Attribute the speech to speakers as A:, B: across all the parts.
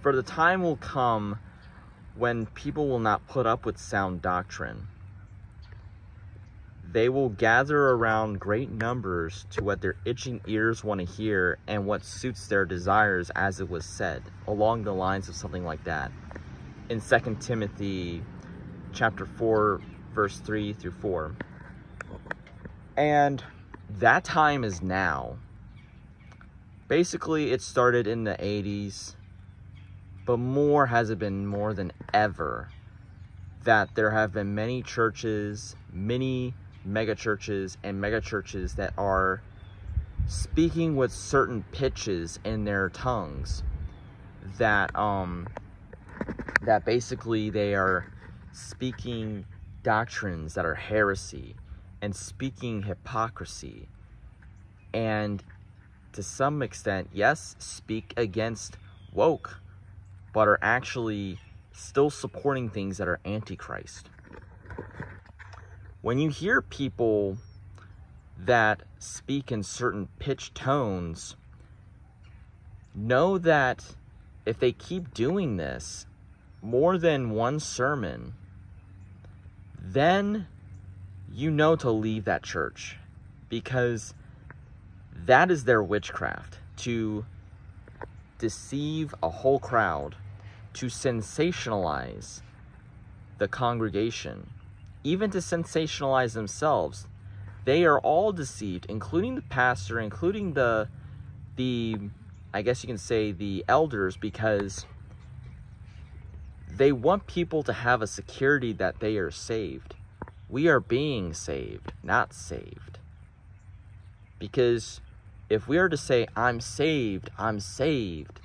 A: For the time will come when people will not put up with sound doctrine. They will gather around great numbers to what their itching ears want to hear and what suits their desires, as it was said, along the lines of something like that. In 2 Timothy chapter 4, verse 3 through 4. And that time is now. Basically, it started in the 80s, but more has it been more than ever that there have been many churches, many mega churches, and mega churches that are speaking with certain pitches in their tongues that um that basically they are speaking doctrines that are heresy and speaking hypocrisy. And to some extent yes speak against woke but are actually still supporting things that are antichrist. When you hear people that speak in certain pitch tones know that if they keep doing this more than one sermon then you know to leave that church because that is their witchcraft to deceive a whole crowd, to sensationalize the congregation, even to sensationalize themselves. They are all deceived, including the pastor, including the the I guess you can say the elders because they want people to have a security that they are saved. We are being saved, not saved. Because if we are to say, I'm saved, I'm saved,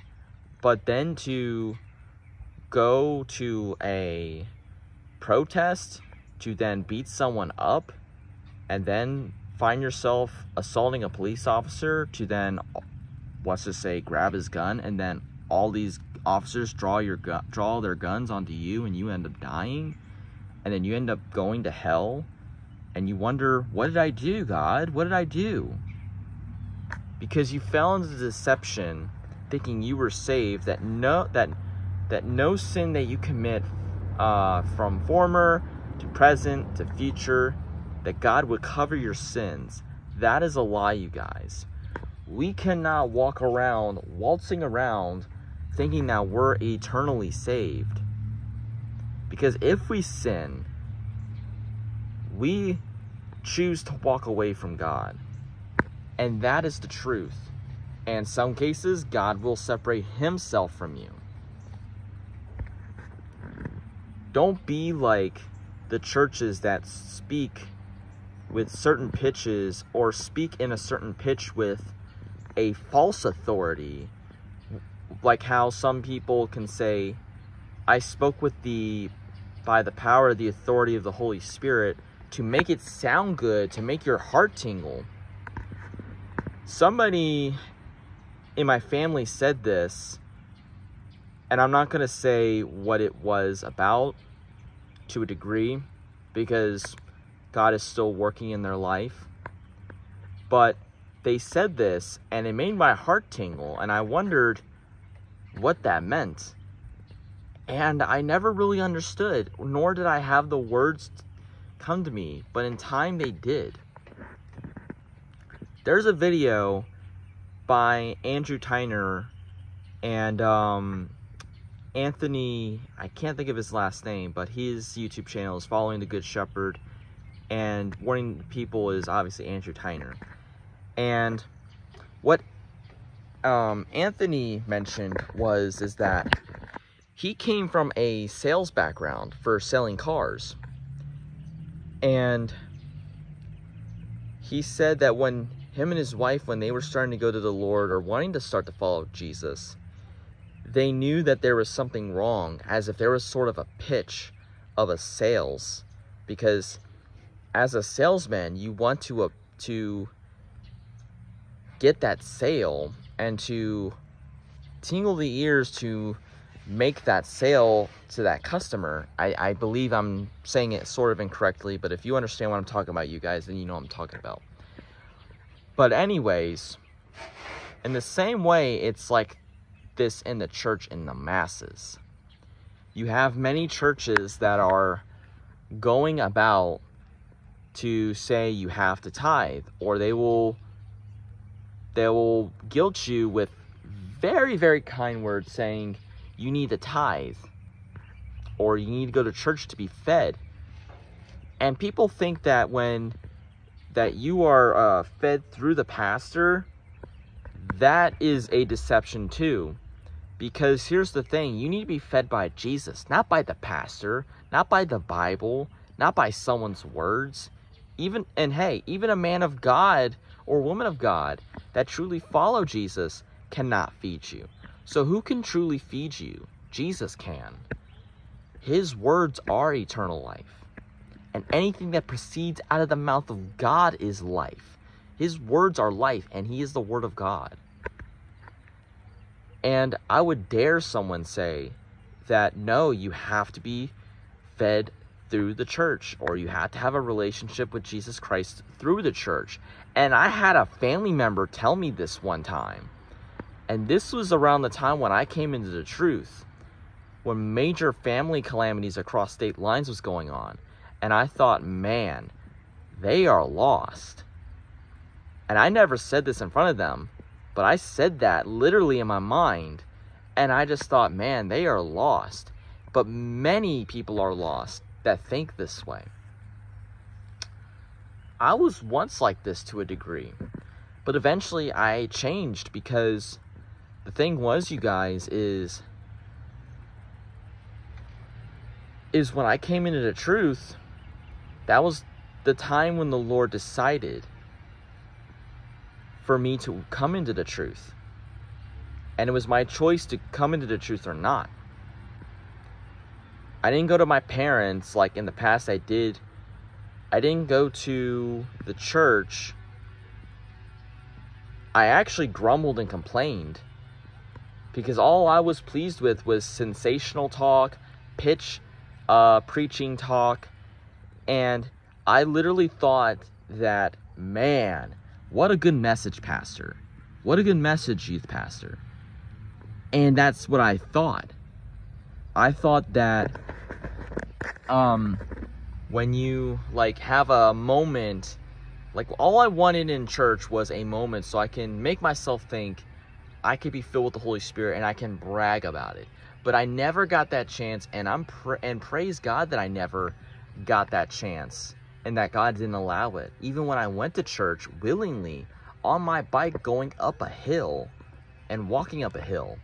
A: but then to go to a protest to then beat someone up and then find yourself assaulting a police officer to then, let's just say, grab his gun and then all these officers draw your gu- draw their guns onto you and you end up dying and then you end up going to hell and you wonder what did i do god? What did i do? Because you fell into deception thinking you were saved that no that that no sin that you commit uh, from former to present to future that god would cover your sins that is a lie you guys we cannot walk around waltzing around thinking that we're eternally saved. Because if we sin, we choose to walk away from God. And that is the truth. And some cases, God will separate himself from you. Don't be like the churches that speak with certain pitches or speak in a certain pitch with a false authority like how some people can say, I spoke with the, by the power, of the authority of the Holy Spirit to make it sound good, to make your heart tingle. Somebody in my family said this, and I'm not going to say what it was about to a degree because God is still working in their life. But they said this, and it made my heart tingle, and I wondered what that meant. And I never really understood, nor did I have the words come to me, but in time they did. There's a video by Andrew Tyner and um, Anthony, I can't think of his last name, but his YouTube channel is Following the Good Shepherd, and warning people is obviously Andrew Tyner. And what um, Anthony mentioned was is that he came from a sales background for selling cars. And he said that when him and his wife, when they were starting to go to the Lord or wanting to start to follow Jesus, they knew that there was something wrong, as if there was sort of a pitch of a sales. Because as a salesman, you want to, uh, to get that sale and to tingle the ears to make that sale to that customer. I, I believe I'm saying it sort of incorrectly, but if you understand what I'm talking about, you guys, then you know what I'm talking about. But anyways, in the same way, it's like this in the church in the masses. You have many churches that are going about to say you have to tithe or they will they will guilt you with very very kind words saying you need to tithe or you need to go to church to be fed and people think that when that you are uh, fed through the pastor that is a deception too because here's the thing you need to be fed by jesus not by the pastor not by the bible not by someone's words. Even and hey even a man of god or woman of god that truly follow jesus cannot feed you. So who can truly feed you? Jesus can. His words are eternal life. And anything that proceeds out of the mouth of god is life. His words are life and he is the word of god and i would dare someone say that no you have to be fed through the church, or you have to have a relationship with Jesus Christ through the church. And I had a family member tell me this one time. And this was around the time when I came into the truth, when major family calamities across state lines was going on. And I thought, man, they are lost. And I never said this in front of them, but I said that literally in my mind. And I just thought, man, they are lost. But many people are lost that think this way. I was once like this to a degree, but eventually I changed because the thing was, you guys, is is when I came into the truth, that was the time when the Lord decided for me to come into the truth. And it was my choice to come into the truth or not. I didn't go to my parents like in the past I did. I didn't go to the church. I actually grumbled and complained because all I was pleased with was sensational talk, pitch uh, preaching talk, and I literally thought that, man, what a good message, Pastor. What a good message, youth pastor. And that's what I thought. I thought that um when you like have a moment like all I wanted in church was a moment so I can make myself think I could be filled with the Holy Spirit and I can brag about it. But I never got that chance and I'm and praise God that I never got that chance and that God didn't allow it. Even when I went to church willingly on my bike going up a hill and walking up a hill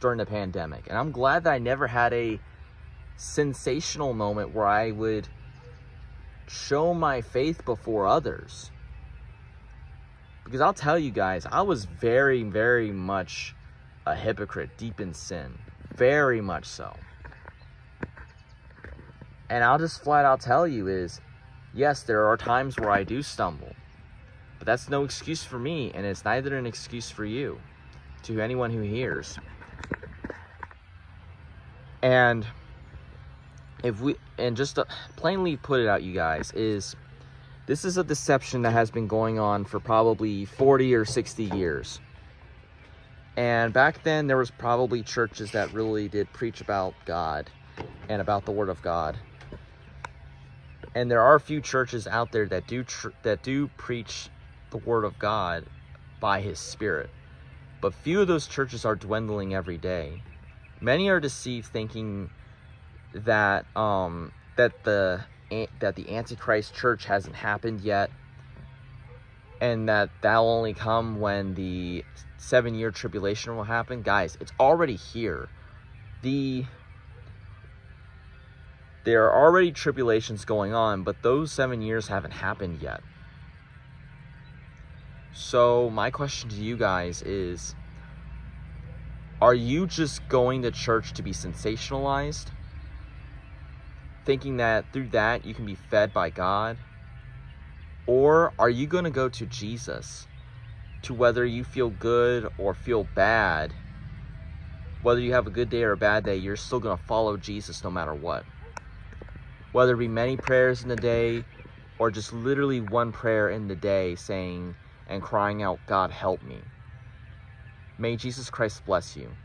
A: during the pandemic. And I'm glad that I never had a sensational moment where I would show my faith before others. Because I'll tell you guys, I was very, very much a hypocrite deep in sin. Very much so. And I'll just flat out tell you is yes, there are times where I do stumble. But that's no excuse for me, and it's neither an excuse for you, to anyone who hears. And if we and just to plainly put it out you guys is this is a deception that has been going on for probably 40 or 60 years. And back then there was probably churches that really did preach about God and about the word of God. And there are a few churches out there that do that do preach the word of God by his spirit. But few of those churches are dwindling every day. Many are deceived thinking that um that the that the antichrist church hasn't happened yet and that that'll only come when the seven year tribulation will happen guys it's already here the there are already tribulations going on but those seven years haven't happened yet so my question to you guys is are you just going to church to be sensationalized? Thinking that through that you can be fed by God? Or are you going to go to Jesus to whether you feel good or feel bad? Whether you have a good day or a bad day, you're still going to follow Jesus no matter what. Whether it be many prayers in the day or just literally one prayer in the day saying and crying out, God help me. May Jesus Christ bless you.